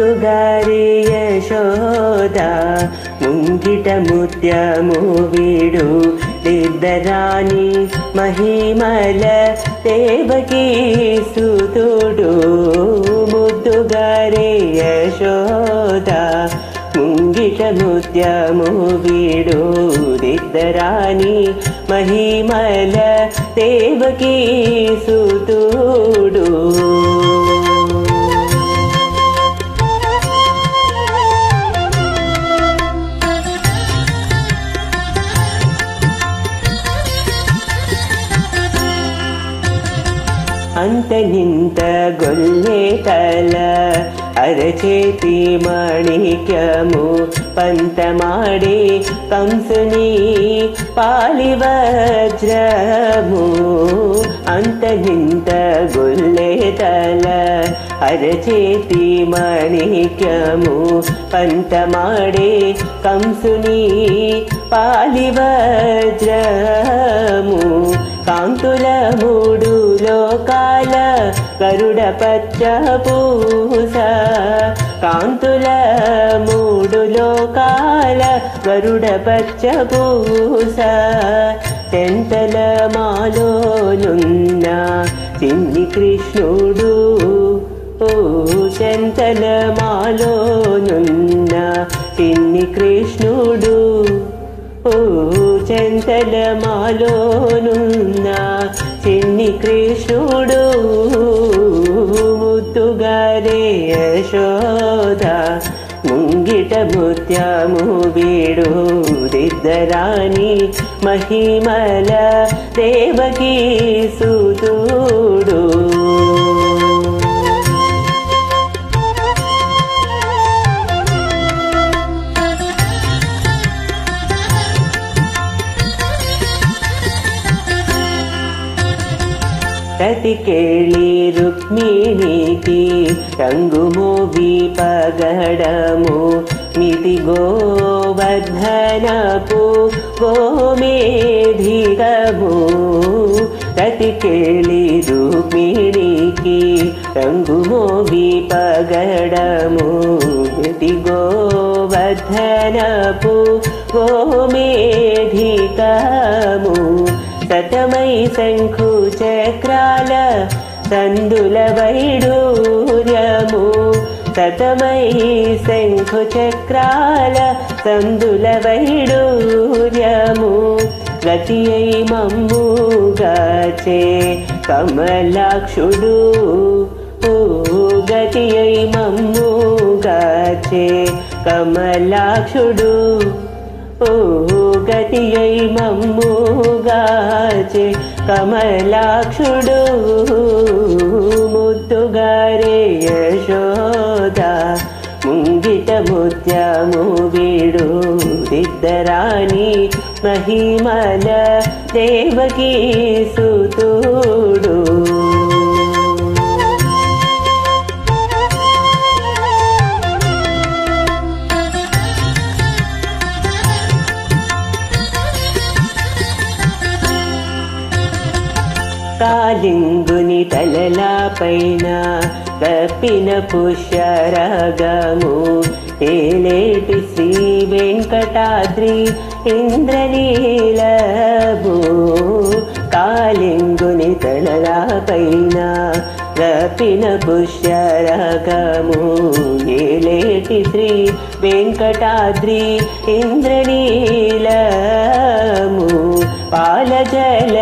ुगारेयशोदा मुङ्गीटमुद्यामु वीडो दिग्दराणि महिमल देवकी सुतुडो मुदुगारे शोदा मुङ्गीटमुद्यामु वीडो ಮಹಿಮಲ ದೇವಕಿ ಸುತುಡು. దేవకీ సుతుడు అంత నింత గొల్లే అరచేతి మాణిక్యము పంతమాడే కంసుని పాలివజ్రము. అంత నింత గొల్లేతల అరచేతి మాణిక్యము పంతమాడే కంసుని పాలివజ్రము. కాంతుల మూడు లోకా గరుడ పచ్చ పూస కాంతుల మూడు లోకాల గరుడ పచ్చ పూస చెంతల మాలోనున్న చిన్ని కృష్ణుడు ఓ చెంతల మాలోనున్న చిన్ని కృష్ణుడు ఓ చెంతల మాలోనున్న చిన్ని కృష్ణుడు ముద్దుగారే యశోద ముంగిట ముత్యము వీడు దిద్దరాణి మహిమల దేవకీ సుతుడు రతికేళి రుక్మిణికి రంగు మోవి పగడము మితి గోవర్ధనపు గోమేధికము రతికేళి రుక్మిణికి రంగు మోవి పగడము మితి గోవర్ధనపు గోమేధికము సతమై శంఖు చక్రాల సందుల వైడూర్యము. సతమై శంఖు చక్రాల సందుల వైడూర్యము. గతి అయి మమ్ముగాచే కమలాక్షుడు. ఓ గతి అయి మమ్ముగాచే కమలాక్షుడు. ఓ గతి అయి మమ్ముగాచే కమలాక్షుడు ముద్దుగారే యశోద ముంగిట ముత్యము వీడు దిద్దరాణి మహిమల దేవకీ సుతుడు కాలింగుని తలలా పైన కప్పిన పుష్యరగము. ఏలేటి శ్రీ వెంకటాద్రి ఇంద్రనీలము కాలింగుని తలలా పైన కప్పిన పుష్యరగము. ఏలేటి శ్రీ వెంకటాద్రి ఇంద్రనీలము పాలజల నిధిలోన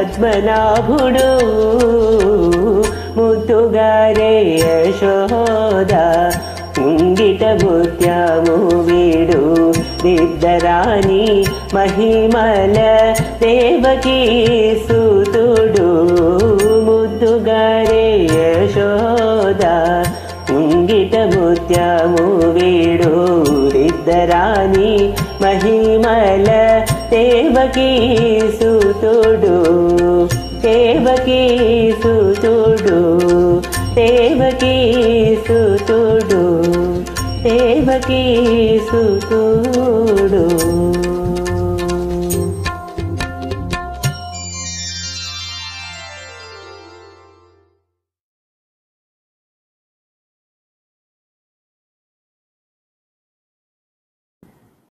పద్మనాభుడు ముద్దుగారే యశోద ముంగిట ముత్యము వీడు దిద్దరాణి మహిమల దేవకీ సూతుడు ముద్దుగారే యశోద ముంగిట ముత్య ముత్యము వీడు రిద్దరాని మహిమల దేవకీ సుతుడు దేవకీ సుతుడు